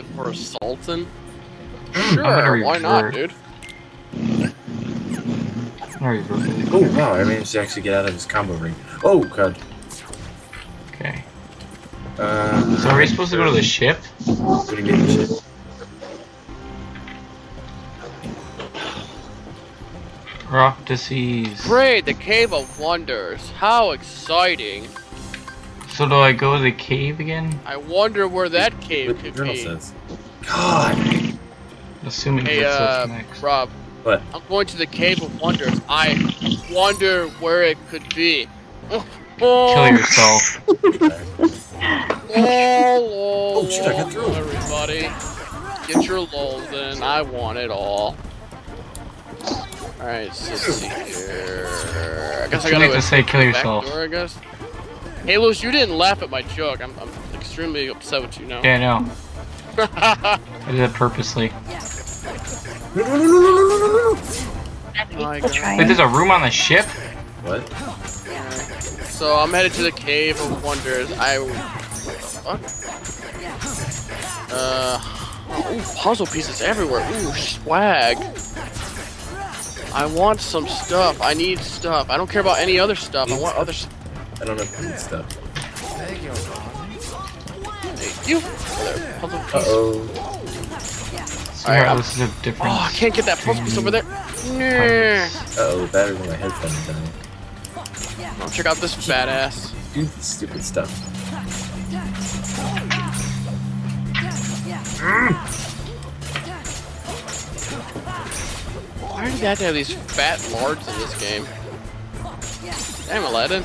it for a Sultan? Sure, why not, revert. dude? There you go. Oh wow! I managed to actually get out of his combo ring. Oh god. Okay. Uh, So are we supposed to go to the ship? What do you mean? Shit? Rock disease. Great, the Cave of Wonders. How exciting. So do I go to the cave again? I wonder where that cave could journal be. says. God. Assuming Hey, that's uh, what's next. Rob. What? I'm going to the Cave of Wonders. I wonder where it could be. Kill Oh, yourself. oh, Oh, shit, I got through. Everybody, get your lols in. I want it all. Alright, so let's see here. I guess I Too late gotta to say kill yourself. door, I guess. Halos, you didn't laugh at my joke. I'm, I'm extremely upset with you now. Yeah, I know. I did it purposely. No, no, no, no, no, no, no, no, no. My God. Wait, there's a room on the ship? What? So I'm headed to the Cave of Wonders. I. What? Uh. Ooh, puzzle pieces everywhere. Ooh, swag. I want some stuff. I need stuff. I don't care about any other stuff. I want other stuff. I don't have good stuff. Thank you. Other puzzle Uh oh. So Alright, I'm- this is a different. Oh, I can't get that puzzle piece over there. Uh oh. Battery in my headphones dying. Check out this badass. Do the stupid stuff. Why do you have to have these fat lords in this game? Damn, Aladdin.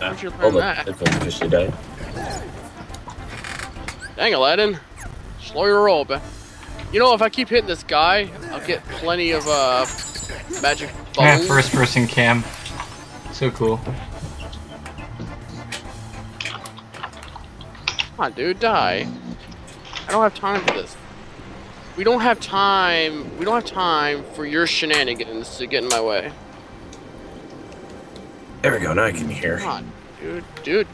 Ah, Where'd you learn hold up. that? Headphones officially died. Dang, Aladdin. Slow your roll, man. You know, if I keep hitting this guy, I'll get plenty of, uh, magic Yeah, first person cam. So cool. Come on, dude, die. I don't have time for this. We don't have time. We don't have time for your shenanigans to get in my way. There we go. Now I can hear. Come on, dude, dude.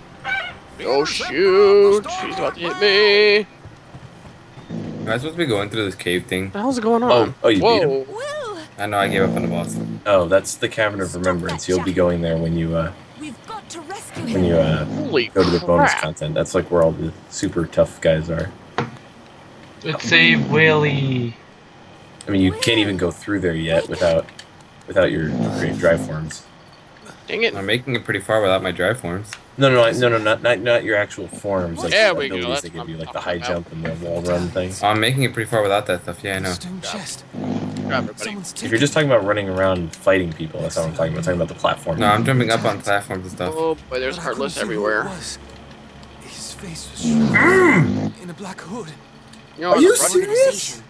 Oh shoot! She's about to hit me. Am I supposed to be going through this cave thing? What the hell's going on? Oh, oh, you beat him? I know I gave up on the boss. Oh, that's the Cavern of Remembrance. You'll be going there when you uh We've got to rescue when you uh Holy go to the bonus content. That's like where all the super tough guys are. Let's save Whaley. I mean, you can't even go through there yet without without your great drive forms. Dang it! I'm making it pretty far without my drive forms. No, no, no, no, not not not your actual forms. Like There the we go, abilities that's they give you, I'm like the high talking jump and the wall run thing. Oh, I'm making it pretty far without that stuff. Yeah, I know. Stone chest. Grab everybody. Someone's If you're just talking about running around fighting people, that's not what I'm talking about. I'm talking about the platform. No, I'm jumping up on platforms and stuff. Oh boy, there's heartless couldn't see who it everywhere. His face was shrouded mm. in a black hood. You know, Are you the front- serious?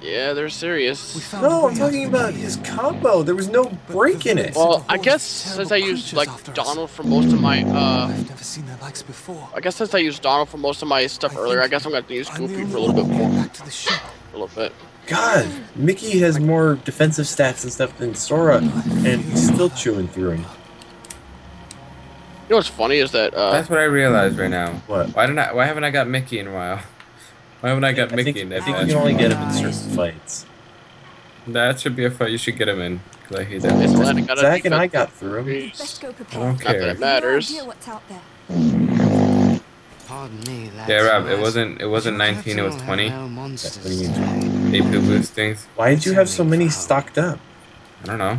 Yeah, they're serious. No, I'm talking about his combo. There was no break in it. Well, I guess since I used like. Donald for most of my uh, I've never seen their likes before. I guess since I used Donald for most of my stuff I earlier, I guess I'm gonna have to use Goofy for a little bit more, Back to the ship. a little bit. God, Mickey has more defensive stats and stuff than Sora, and he's still chewing through him. You know what's funny is that uh, That's what I realized right now. What? Why didn't I? Why haven't I got Mickey in a while? Why haven't I got I Mickey think, in I think match? you only get him in certain fights. That should be a fight. You should get him in. 'cause I hate It's that. Aladdin got a Zach and I got through him. Let's Jeez. go I don't Not that care. it matters. No idea what's out there. Pardon me, lads. Yeah, Rob. It wasn't. It wasn't 19. It was 20. know monsters What you mean? Eight poo boost things. Why did you have so many stocked up? I don't know.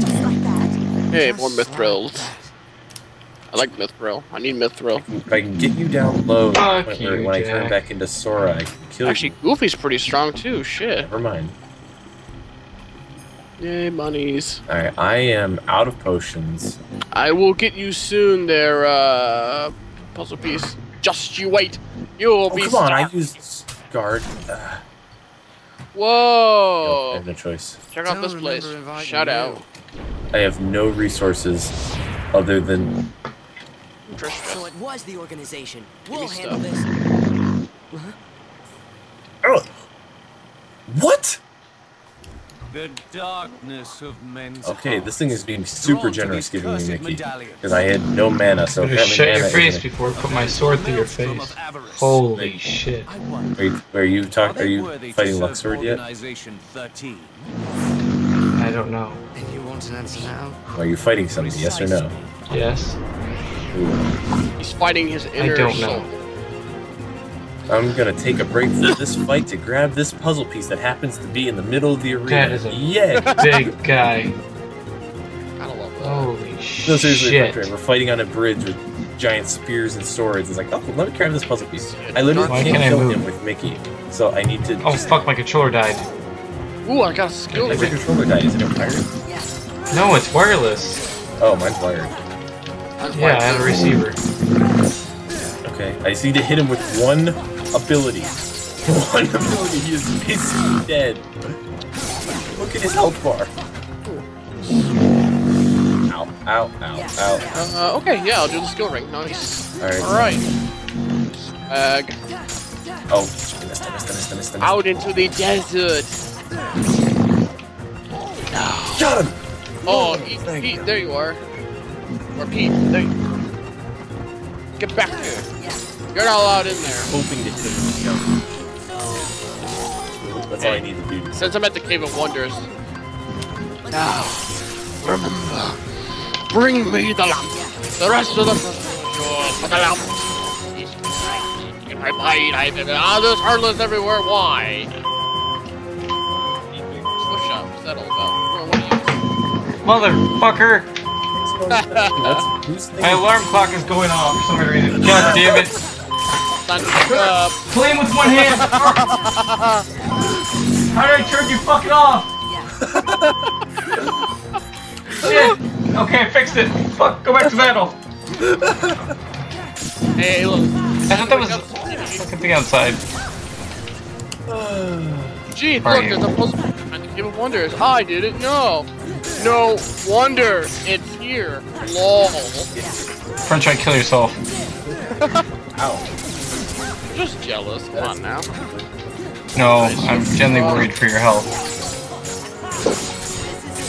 Just like that. Hey, Just more like Mythrils. that. I like Mythril. I need Mythril. If I can get you down low, to the Fuck point where you, when I turn back into Sora, I can kill Actually, you. Goofy's pretty strong too. Shit. Never mind. Yay, monies. Alright, I am out of potions. I will get you soon there, uh, puzzle piece. Just you wait. You will Oh, be come on, I used guard. Uh, I Whoa! have no choice. Check out Don't this place. Shout you. out. I have no resources other than Trish. So it was the organization. Give We'll stuff. handle this. Oh. What? The darkness of men's Okay, this thing is being super generous giving me cursed Mickey. Because I had no mana, so I'm gonna apparently shut your face before I put my sword through your face. of avarice. Holy shit. Are you, are you are talk? Are they you fighting serve Luxord yet? Organization 13? I don't know. And you want an answer now? Are you fighting something? Yes or no? Yes? Ooh. He's fighting his inner I don't soul. know. I'm gonna take a break from this fight to grab this puzzle piece that happens to be in the middle of the arena. That is a- yeah. Big guy. I don't love that. Holy No, seriously, shit. Victor, we're fighting on a bridge with giant spears and swords. It's like, oh, let me grab this puzzle piece. I literally Why can't can't I kill move? him with Mickey, so I need to. Oh just, fuck, my controller died. Ooh, I got a skill Like the ring. controller guy, is it wired? No, it's wireless. Oh, mine's wired. That's Yeah, why I have a receiver. Okay, I just need to hit him with one ability. One ability, he is basically dead. Look at his health bar. Ow, ow, ow, ow. Uh, okay, yeah, I'll do the skill ring. Nice. Alright. Alright. Bag. Oh, missed, I missed, I missed, I missed, I missed. Out into the desert. Got him! Oh, Pete, thank Pete there you are. Or Pete, there Get back here. You're not allowed in there. Hoping to hit him. That's all I need to do. Since I'm at the Cave of Wonders. Now, remember, bring me the lamp. The rest of the for the lamp. In my mind, I think, ah, there's heartless everywhere. Why? Swift shot. What's that all about? What are Motherfucker! That's, who's My alarm clock is going off for some reason. God damn it. Son of a- Playing with one hand! How did I turn you fucking off? Shit! Okay, I fixed it. Fuck, go back to battle. Hey, look. I thought that was fucking thing outside. Gee, Are look, there's a puzzle behind the Cave of Wonders. I didn't know. No wonder it's here. Lol. Friend, try to kill yourself. Ow. Just jealous. Come on now. No, I'm genuinely worried for your health.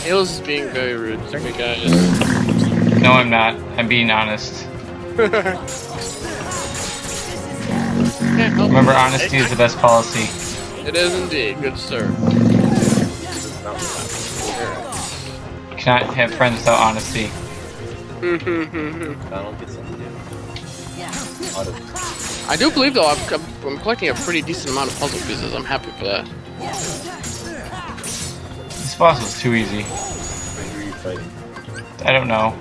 Hales is being very rude to me, guys. No, I'm not. I'm being honest. Remember, honesty is the best policy. It is indeed, good sir. You cannot have friends without honesty. Mm-hmm. Donald gets something to do. Auto. I do believe, though, I'm, I'm, I'm collecting a pretty decent amount of puzzle pieces. I'm happy for that. This boss was too easy. Who are you fighting? I don't know.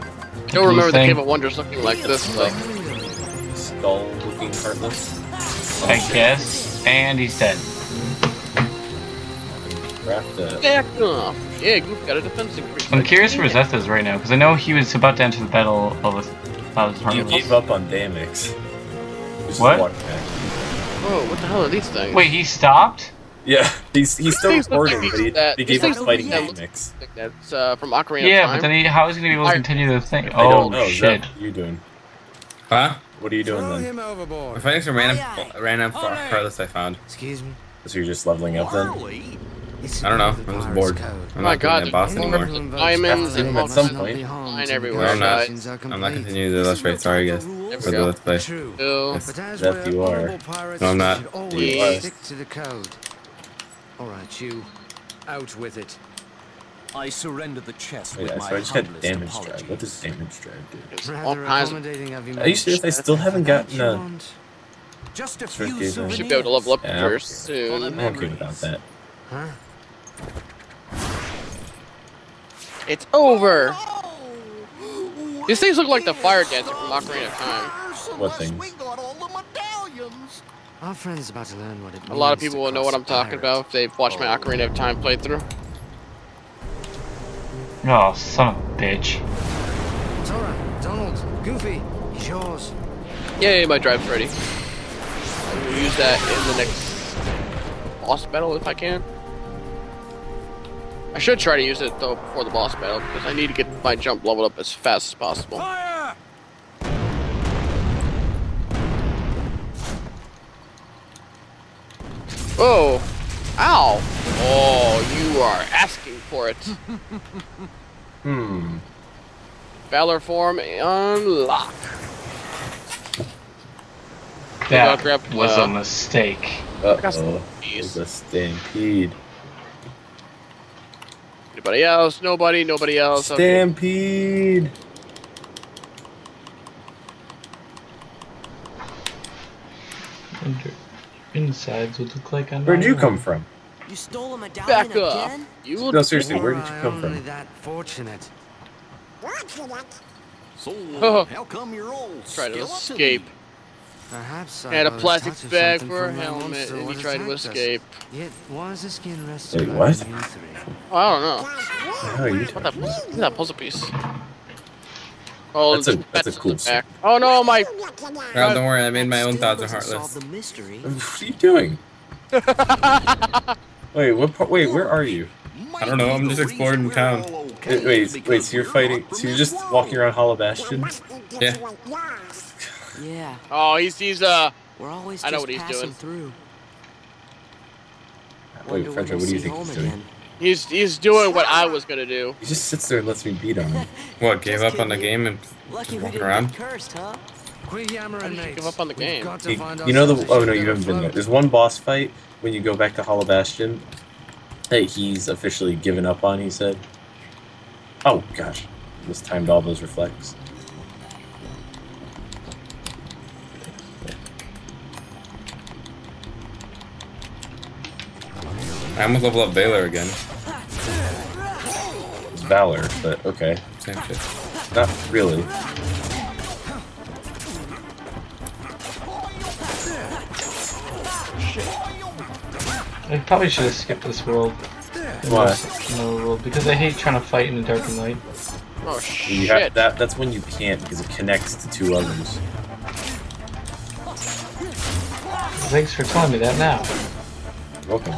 You'll remember the thing. Cave of Wonders looking like this, though. Skull looking heartless. I guess. And he's dead. Wrapped up. Back off. Yeah, Goop got a defense increase. I'm curious where Zeth is right now, because I know he was about to enter the battle of a thousand He gave up on Demyx. Just What? walked. Whoa, what the hell are these things? Wait, he stopped? Yeah, he's he's still recording, like but he, that- he gave up things fighting look Demyx. Like That's uh, from Ocarina Yeah, of Time. but then he, how is he going to be able to continue the thing? I Oh, don't know. shit. Zep, what are you doing? Huh? What are you doing Throw then? him. I'm fighting some random, Aye, aye. random Ole. heartless I found. Excuse me? So you're just leveling up then? It's I don't know. I'm just bored. code. I'm My not God, doing that boss anymore. more diamonds and At some some point. Fine everywhere, No, I'm not. I'm not continuing the Let's Play. Sorry, guys. There For the go. Let's Play. True. Bill. Yes. But as That we're you are. No, I'm not. we You are. stick to the code. All right, you. Out with it. I surrender the chest Wait, with I- my I just got humblest damage drive. What does damage drive do? All Rather kinds of. accommodating of you Are you serious? I still haven't gotten That a. Just a few souvenirs. Should be able to level up Yeah. very soon. I'm okay without that. Huh? It's over. These things look like the fire dancer from Ocarina of Time. What things? Our friend's about to learn what it means A lot of people will know what I'm talking pirate. about if they've watched my Ocarina of Time playthrough. Oh, son of a bitch. Sora, Donald, Goofy, he's yours. Yay, my drive's ready. I will use that in the next boss battle if I can. I should try to use it though before the boss battle because I need to get my jump leveled up as fast as possible. Fire! Oh! Ow! Oh, you are asking for it. Hmm. Valor form unlock. That grab, was uh, a mistake. Uh oh. keys. There's a stampede. Anybody else? Nobody. Nobody else. Okay. Stampede. Under- Insides would look like a Where'd you come from? You stole a medallion Back up. again? You No, seriously, where did you come only from? that fortunate. So, Oh. uh, how come you're all try to skeleton? escape. Perhaps I Had a plastic bag for a helmet, and he tried to escape. Yet was the skin rested Wait, what? Oh, I don't know. How are you What that, what's that puzzle piece? Oh, That's a- the that's a cool back. Oh no, my Well, don't worry, I made my own Still thousand heartless. Solve the mystery. What are you doing? Wait, what part? Wait, where are you? I don't know, I'm just exploring town. Wait, wait, wait, so you're fighting, so you're just walking around Hollow Bastion? Yeah. Yeah, Oh, he's he's uh. we're always I know just what he's passing doing. through. Wait, Wonder when we'll what do you think he's doing? again. He's he's doing what I was gonna do. He just sits there and lets me beat on him. What, gave up on the game and Lucky just we walk didn't around? get cursed, huh? Quit yammering, How did give up on the game? got to You, know the? Oh no, you haven't been there. There's one boss fight when you go back to Hollow Bastion. Hey, he's officially given up on. He said. Oh gosh, just timed all those reflects. I almost level up Valor again. It's Valor, but okay, Same shit. not really. I probably should have skipped this world. Why? No world because I hate trying to fight in the dark and light. Oh You shit! have that. That's when you can't because it connects to two others. Thanks for telling me that now. Welcome.